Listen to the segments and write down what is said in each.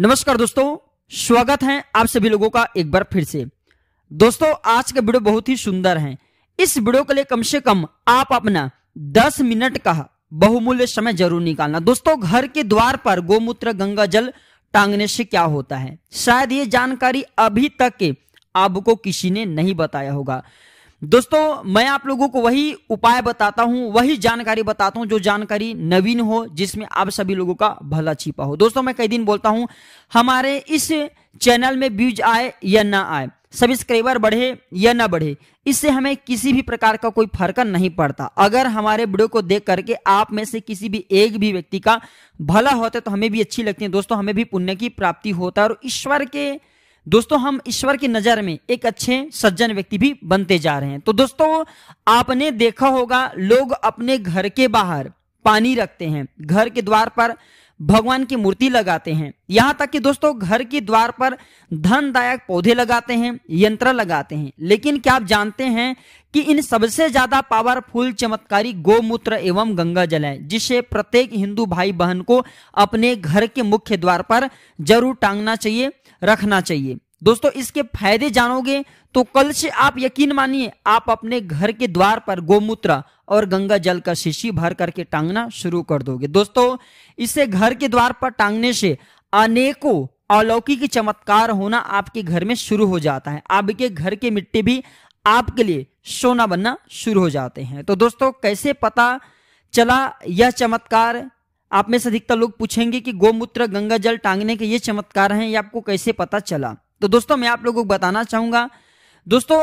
नमस्कार दोस्तों, स्वागत है आप सभी लोगों का एक बार फिर से। दोस्तों, आज का वीडियो बहुत ही सुंदर है। इस वीडियो के लिए कम से कम आप अपना 10 मिनट का बहुमूल्य समय ज़रूर निकालना। दोस्तों, घर के द्वार पर गोमूत्र, गंगा जल टांगने से क्या होता है? शायद ये जानकारी अभी तक के आपको किसी ने नहीं बताया होगा। दोस्तों, मैं आप लोगों को वही उपाय बताता हूँ, वही जानकारी बताता हूँ, जो जानकारी नवीन हो, जिसमें आप सभी लोगों का भला छिपा हो। दोस्तों, मैं कई दिन बोलता हूँ, हमारे इस चैनल में व्यूज़ आए या ना आए, सब्सक्राइबर बढ़े या ना बढ़े, इससे हमें किसी भी प्रकार का कोई फ़र्क नहीं पड़ता। अगर हमारे वीडियो को देख करके आप में से किसी भी एक भी व्यक्ति का भला होता है तो हमें भी अच्छी लगती है। दोस्तों, हमें भी पुण्य की प्राप्ति होता है और ईश्वर के दोस्तों, हम ईश्वर की नज़र में एक अच्छे सज्जन व्यक्ति भी बनते जा रहे हैं। तो दोस्तों, आपने देखा होगा, लोग अपने घर के बाहर पानी रखते हैं। घर के द्वार पर भगवान की मूर्ति लगाते हैं। यहाँ तक कि दोस्तों, घर की द्वार पर धनदायक पौधे लगाते हैं, यंत्र लगाते हैं। लेकिन क्या आप जानते हैं कि इन सबसे ज़्यादा पावरफुल चमत्कारी गोमूत्र एवं गंगा जल है, जिसे प्रत्येक हिंदू भाई बहन को अपने घर के मुख्य द्वार पर ज़रूर टांगना चाहिए, रखना चाहिए। दोस्तों, इसके फ़ायदे जानोगे तो कल से आप यकीन मानिए, आप अपने घर के द्वार पर गोमूत्र और गंगा जल का शीशी भर करके टांगना शुरू कर दोगे। दोस्तों, इसे घर के द्वार पर टांगने से अनेकों अलौकिक चमत्कार होना आपके घर में शुरू हो जाता है। आपके घर की मिट्टी भी आपके लिए सोना बनना शुरू हो जाते हैं। तो दोस्तों, कैसे पता चला यह चमत्कार? आप में से अधिकतर लोग पूछेंगे कि गोमूत्र, गंगा जल टांगने के ये चमत्कार हैं, ये आपको कैसे पता चला? तो दोस्तों, मैं आप लोगों को बताना चाहूँगा। दोस्तों,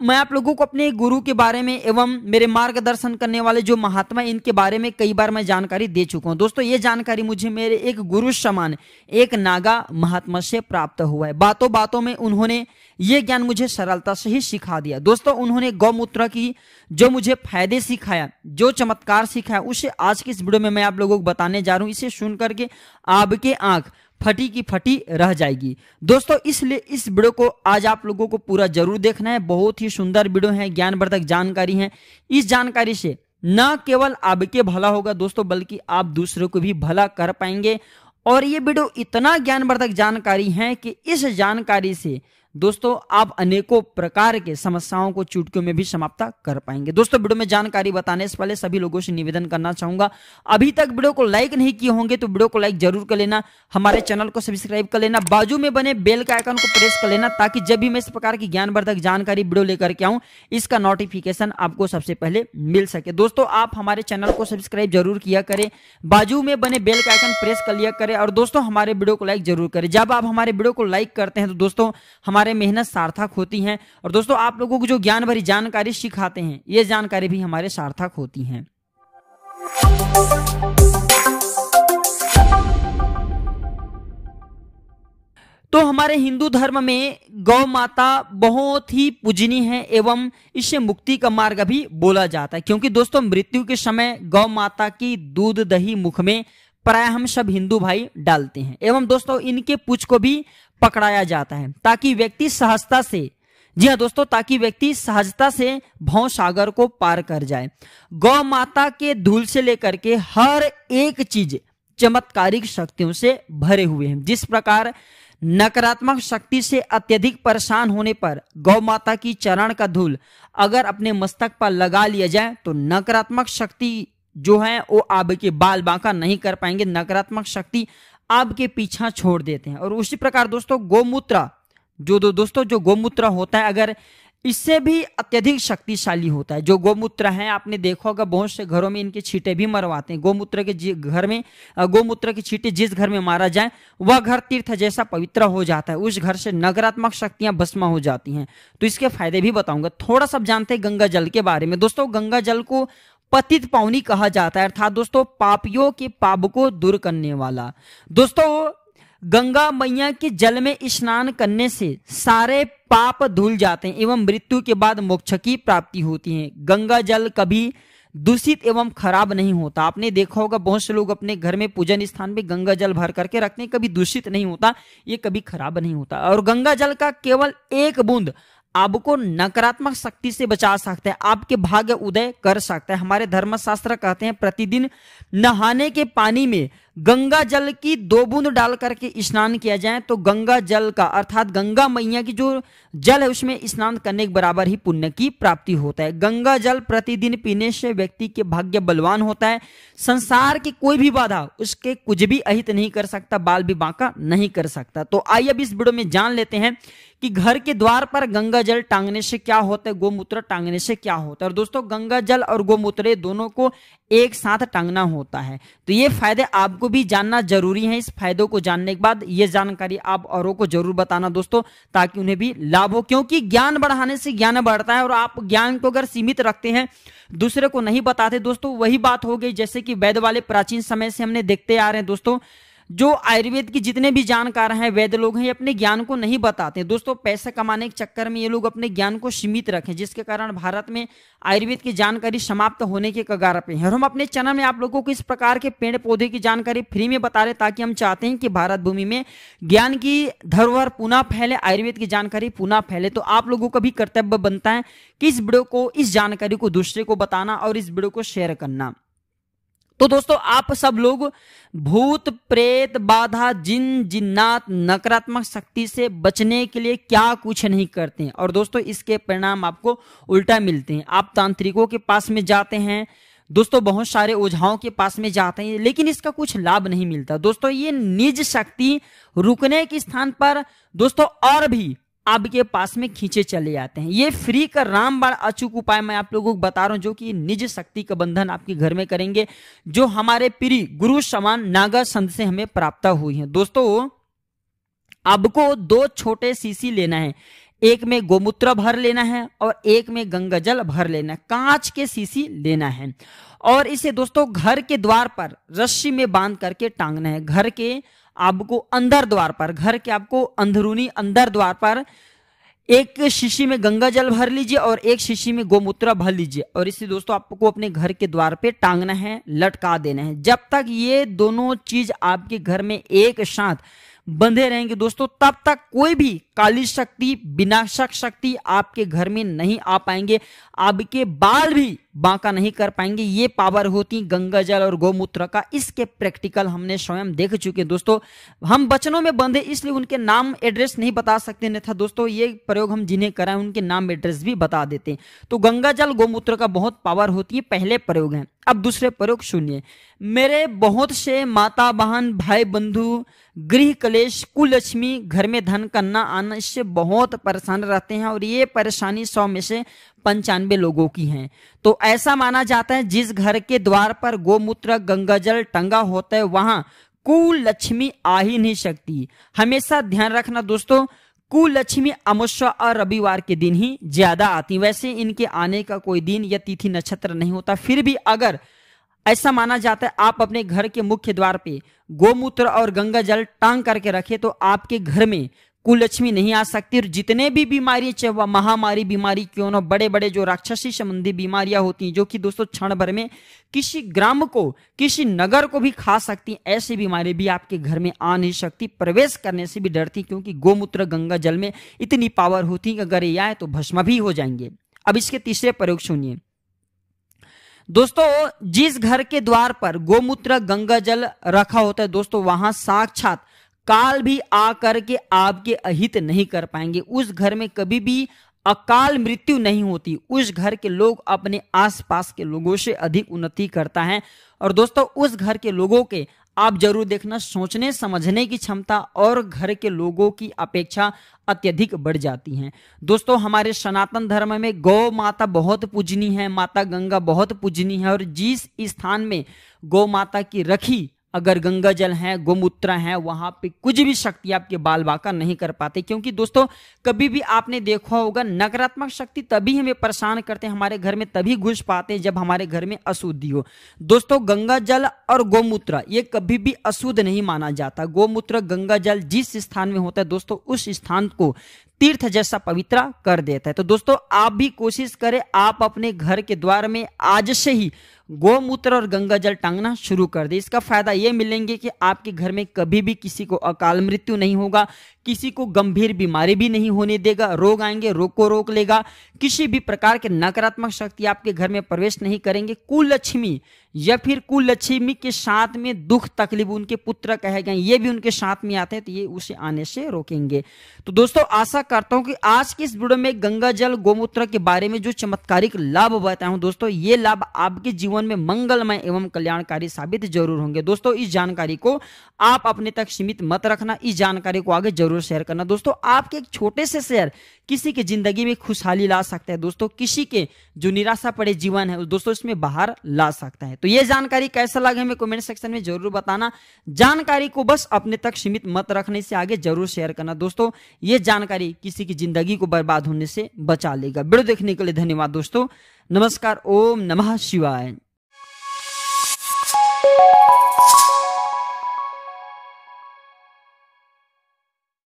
मैं आप लोगों को अपने गुरु के बारे में एवं मेरे मार्गदर्शन करने वाले जो महात्मा इनके बारे में कई बार मैं जानकारी दे चुका हूँ। दोस्तों, ये जानकारी मुझे मेरे एक गुरु समान, एक नागा महात्मा से प्राप्त हुआ है। बातों बातों में उन्होंने ये ज्ञान मुझे सरलता से ही सिखा दिया। दोस्तों, उन्होंने गौमूत्र की जो मुझे फ़ायदे सिखाया, जो चमत्कार सिखाया, उसे आज की इस वीडियो में मैं आप लोगों को बताने जा रहा हूँ। इसे सुन करके आपके आँख फटी की फटी रह जाएगी। दोस्तों, इसलिए इस वीडियो को आज आप लोगों को पूरा ज़रूर देखना है। बहुत ही सुंदर वीडियो है, ज्ञानवर्धक जानकारी है। इस जानकारी से न केवल आपके भला होगा दोस्तों, बल्कि आप दूसरों को भी भला कर पाएँगे। और ये वीडियो इतना ज्ञानवर्धक जानकारी है कि इस जानकारी से दोस्तों, आप अनेकों प्रकार के समस्याओं को चुटकियों में भी समाप्त कर पाएँगे। दोस्तों, वीडियो में जानकारी बताने से पहले सभी लोगों से निवेदन करना चाहूँगा, अभी तक वीडियो को लाइक नहीं किए होंगे तो वीडियो को लाइक ज़रूर कर लेना, हमारे चैनल को सब्सक्राइब कर लेना, बाजू में बने बेल का आइकन को प्रेस कर लेना, ताकि जब भी मैं इस प्रकार की ज्ञानवर्धक जानकारी वीडियो लेकर के आऊँ, इसका नोटिफिकेशन आपको सबसे पहले मिल सके। दोस्तों, आप हमारे चैनल को सब्सक्राइब ज़रूर किया करें, बाजू में बने बेल का आइकन प्रेस कर लिया करें, और दोस्तों, हमारे वीडियो को लाइक ज़रूर करें। जब आप हमारे वीडियो को लाइक करते हैं तो दोस्तों, हमारे हमारे मेहनत सार्थक होती है। और दोस्तों, आप लोगों को जो ज्ञान भरी जानकारी सिखाते हैं, ये जानकारी भी हमारे सार्थक होती है। तो हमारे हिंदू धर्म में गौ माता बहुत ही पूजनीय है एवं इससे मुक्ति का मार्ग भी बोला जाता है। क्योंकि दोस्तों, मृत्यु के समय गौ माता की दूध, दही, मुख में प्राय हम सब हिंदू भाई डालते हैं। एवं दोस्तों, इनके पूछ को भी पकड़ाया जाता है, ताकि व्यक्ति सहजता से, जी हाँ दोस्तों, ताकि व्यक्ति सहजता से भौ सागर को पार कर जाए। गौ माता के धूल से लेकर के हर एक चीज़ चमत्कारिक शक्तियों से भरे हुए हैं। जिस प्रकार नकारात्मक शक्ति से अत्यधिक परेशान होने पर गौ माता की चरण का धूल अगर अपने मस्तक पर लगा लिया जाए तो नकारात्मक शक्ति जो है, वो आपके बाल बांका नहीं कर पाएँगे। नकारात्मक शक्ति आपके पीछा छोड़ देते हैं। और उसी प्रकार दोस्तों, गोमूत्र, जो दो दोस्तों, जो गोमूत्र होता है, अगर इससे भी अत्यधिक शक्तिशाली होता है। जो गोमूत्र है, आपने देखा होगा, बहुत से घरों में इनके छींटे भी मरवाते हैं। गोमूत्र के घर में गोमूत्र के छींटे जिस घर में मारा जाए, वह घर तीर्थ जैसा पवित्र हो जाता है। उस घर से नकारात्मक शक्तियाँ भस्मा हो जाती हैं। तो इसके फ़ायदे भी बताऊँगा। थोड़ा सा जानते हैं गंगा जल के बारे में। दोस्तों, गंगा जल को पतित पावनी कहा जाता है। अर्थात दोस्तों, पापियों के पाप को दूर करने वाला। दोस्तों, गंगा मैया के जल में स्नान करने से सारे पाप धुल जाते हैं एवं मृत्यु के बाद मोक्ष की प्राप्ति होती है। गंगा जल कभी दूषित एवं खराब नहीं होता। आपने देखा होगा, बहुत से लोग अपने घर में पूजन स्थान पे गंगा जल भर करके रखते हैं, कभी दूषित नहीं होता, ये कभी खराब नहीं होता। और गंगा जल का केवल एक बूंद आपको नकारात्मक शक्ति से बचा सकते हैं, आपके भाग्य उदय कर सकते हैं। हमारे धर्मशास्त्र कहते हैं, प्रतिदिन नहाने के पानी में गंगा जल की दो बूंद डाल करके स्नान किया जाए तो गंगा जल का अर्थात गंगा मैया की जो जल है, उसमें स्नान करने के बराबर ही पुण्य की प्राप्ति होता है। गंगा जल प्रतिदिन पीने से व्यक्ति के भाग्य बलवान होता है। संसार की कोई भी बाधा, उसके कुछ भी अहित नहीं कर सकता, बाल भी बांका नहीं कर सकता। तो आइए अब इस वीडियो में जान लेते हैं कि घर के द्वार पर गंगा जल टांगने से क्या होता है, गोमूत्र टांगने से क्या होता है। और दोस्तों, गंगा जल और गोमूत्र दोनों को एक साथ टांगना होता है। तो ये फ़ायदे आपको भी जानना ज़रूरी है। इस फायदों को जानने के बाद ये जानकारी आप औरों को ज़रूर बताना दोस्तों, ताकि उन्हें भी लाभ हो, क्योंकि ज्ञान बढ़ाने से ज्ञान बढ़ता है और आप ज्ञान को अगर सीमित रखते हैं, दूसरे को नहीं बताते दोस्तों, वही बात हो गई। जैसे कि वैद्य वाले प्राचीन समय से हमने देखते आ रहे हैं दोस्तों जो आयुर्वेद की जितने भी जानकार हैं, वैद्य लोग हैं, ये अपने ज्ञान को नहीं बताते। दोस्तों, पैसे कमाने के चक्कर में ये लोग अपने ज्ञान को सीमित रखें, जिसके कारण भारत में आयुर्वेद की जानकारी समाप्त होने के कगार पे है। और हम अपने चैनल में आप लोगों को इस प्रकार के पेड़ पौधे की जानकारी फ्री में बता रहे ताकि हम चाहते हैं कि भारत भूमि में ज्ञान की धरोहर पुनः फैले, आयुर्वेद की जानकारी पुनः फैले। तो आप लोगों का भी कर्तव्य बनता है कि इस वीडियो को, इस जानकारी को दूसरे को बताना और इस वीडियो को शेयर करना। तो दोस्तों, आप सब लोग भूत, प्रेत, बाधा, जिन, जिन्नात, नकारात्मक शक्ति से बचने के लिए क्या कुछ नहीं करते हैं। और दोस्तों, इसके परिणाम आपको उल्टा मिलते हैं। आप तांत्रिकों के पास में जाते हैं। दोस्तों, बहुत सारे ओझाओं के पास में जाते हैं, लेकिन इसका कुछ लाभ नहीं मिलता। दोस्तों, ये निज शक्ति रुकने के स्थान पर, दोस्तों, और भी आपके पास में खींचे चले जाते हैं। ये फ्री का रामबाण अचूक उपाय मैं आप लोगों को बता रहा हूँ, जो कि निज शक्ति का बंधन आपके घर में करेंगे, जो हमारे प्रिय गुरु समान नागा संत से हमें प्राप्त हुई है। दोस्तों आपको दो छोटे सीसी लेना है। एक में गोमूत्र भर लेना है और एक में गंगा जल भर लेना है। कांच के सीसी लेना है। और इसे दोस्तों, घर के द्वार पर रस्सी में बाँध करके टांगना है। घर के आपको अंदर द्वार पर, घर के आपको अंदरूनी अंदर द्वार पर एक शीशी में गंगा जल भर लीजिए और एक शीशी में गोमूत्र भर लीजिए। और इसे दोस्तों आपको अपने घर के द्वार पे टांगना है, लटका देना है। जब तक ये दोनों चीज़ आपके घर में एक साथ बंधे रहेंगे दोस्तों, तब तक कोई भी काली शक्ति विनाशक शक्ति आपके घर में नहीं आ पाएँगे। आपके बाल भी बांका नहीं कर पाएँगे। ये पावर होती गंगा जल और गौमूत्र का। इसके प्रैक्टिकल हमने स्वयं देख चुके दोस्तों। हम बचनों में बंधे, इसलिए उनके नाम एड्रेस नहीं बता सकते नहीं दोस्तों। ये प्रयोग हम जिन्हें कराएँ, उनके नाम एड्रेस भी बता देते तो गंगा जल गौमूत्र का बहुत पावर होती है, पहले प्रयोग है। अब दूसरे प्रयोग सुनिए। मेरे बहुत से माता बहन, भाई बंधु, गृह कलेश कुलक्ष्मी घर में धन करना आना इससे बहुत परेशान रहते हैं। और ये परेशानी सौ में से पंचानवे लोगों की है। तो ऐसा माना जाता है, जिस घर के द्वार पर गोमूत्र, गंगाजल टंगा होता है, वहाँ कुलक्ष्मी आ ही नहीं सकती। हमेशा ध्यान रखना दोस्तों कुलक्ष्मी अमुष्वा और रविवार के दिन ही ज़्यादा आती वैसे इनके आने का कोई दिन या तिथि नक्षत्र नहीं होता। फिर भी अगर ऐसा माना जाता है, आप अपने घर के मुख्य द्वार पे गोमूत्र और गंगा जल टांग करके रखे तो आपके घर में कुलक्ष्मी नहीं आ सकती और जितने भी बीमारी चाहे वह महामारी बीमारी क्यों ना बड़े बड़े जो राक्षसी संबंधी बीमारियाँ होती हैं, जो कि दोस्तों क्षण भर में किसी ग्राम को, किसी नगर को भी खा सकती ऐसी बीमारी भी आपके घर में आ नहीं सकती, प्रवेश करने से भी डरती क्योंकि गोमूत्र गंगा जल में इतनी पावर होती कि अगर ये आए तो भस्म भी हो जाएँगे। अब इसके तीसरे प्रयोग सुनिए। दोस्तों, जिस घर के द्वार पर गोमूत्र गंगा जल रखा होता है, दोस्तों, वहाँ साक्षात काल भी आकर के आपके अहित नहीं कर पाएँगे। उस घर में कभी भी अकाल मृत्यु नहीं होती। उस घर के लोग अपने आसपास के लोगों से अधिक उन्नति करता है। और दोस्तों, उस घर के लोगों के आप ज़रूर देखना, सोचने, समझने की क्षमता और घर के लोगों की अपेक्षा अत्यधिक बढ़ जाती है। दोस्तों, हमारे सनातन धर्म में गौ माता बहुत पूजनी है, माता गंगा बहुत पूजनी है और जिस स्थान में गौ माता की रखी अगर गंगा जल है, गोमूत्र है, वहाँ पे कुछ भी शक्ति आपके बाल बाका नहीं कर पाते। क्योंकि दोस्तों, कभी भी आपने देखा होगा, नकारात्मक शक्ति तभी हमें परेशान करते हैं, हमारे घर में तभी घुस पाते हैं जब हमारे घर में अशुद्धि हो। दोस्तों गंगा जल और गोमूत्र, ये कभी भी अशुद्ध नहीं माना जाता। गोमूत्र गंगा जल जिस स्थान में होता है, दोस्तों, उस स्थान को तीर्थ जैसा पवित्र कर देता है। तो दोस्तों, आप भी कोशिश करें, आप अपने घर के द्वार में आज से ही गोमूत्र और गंगा जल टांगना शुरू कर दे। इसका फ़ायदा ये मिलेंगे कि आपके घर में कभी भी किसी को अकाल मृत्यु नहीं होगा किसी को गंभीर बीमारी भी नहीं होने देगा, रोग आएँगे, रोग को रोक लेगा। किसी भी प्रकार के नकारात्मक शक्ति आपके घर में प्रवेश नहीं करेंगे। कुललक्ष्मी या फिर कुललक्ष्मी के साथ में दुख तकलीफ़ उनके पुत्र कहे गए, ये भी उनके साथ में आते हैं तो ये उसे आने से रोकेंगे। तो दोस्तों, आशा करता हूँ कि आज की इस वीडियो में गंगा जल गोमूत्र के बारे में जो चमत्कारिक लाभ बताया हूँ दोस्तों, ये लाभ आपके जीवन में मंगलमय एवं कल्याणकारी साबित ज़रूर होंगे। दोस्तों, इस जानकारी को आप अपने तक सीमित मत रखना, इस जानकारी को आगे ज़रूर शेयर करना। दोस्तों, आपके एक छोटे से शेयर किसी की ज़िंदगी में खुशहाली ला सकता है। दोस्तों, किसी के जो निराशा पड़े जीवन है, दोस्तों, इसमें बाहर ला सकता है। तो ये जानकारी कैसा लगे हमें कमेंट सेक्शन में ज़रूर बताना। जानकारी को बस अपने तक सीमित मत रखने से आगे ज़रूर शेयर करना। दोस्तों, ये जानकारी किसी की ज़िंदगी को बर्बाद होने से बचा लेगा। वीडियो देखने के लिए धन्यवाद, दोस्तों। नमस्कार, ओम नमः शिवाय।